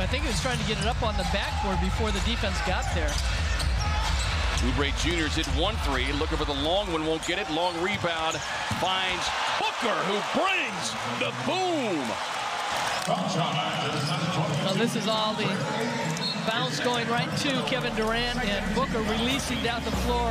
I think he was trying to get it up on the backboard before the defense got there. Oubre Jr.'s hit 1-3, looking for the long one, won't get it. Long rebound, finds Booker, who brings the boom. Now this is all the bounce going right to Kevin Durant and Booker releasing down the floor.